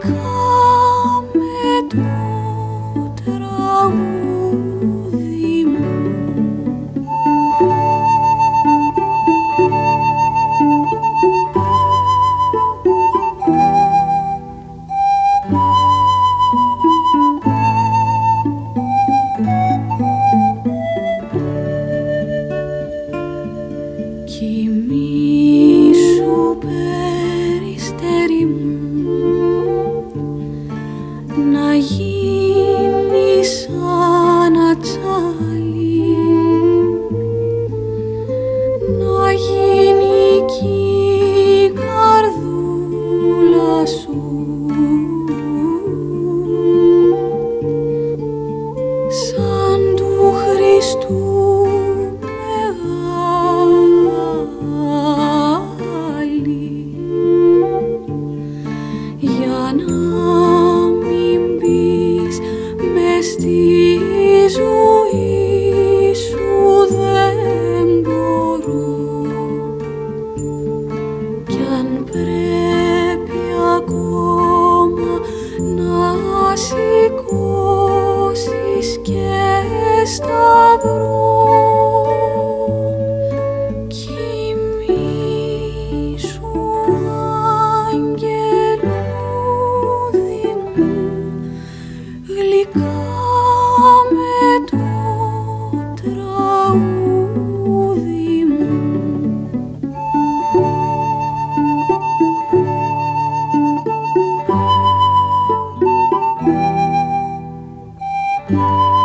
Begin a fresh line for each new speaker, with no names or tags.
could χύνει να γίνει σου. Σαν του Χριστού μεγάλη. Για να στη ζωή σου δεν μπορώ. Κι αν πρέπει ακόμα να σηκώσεις και σταυρό Música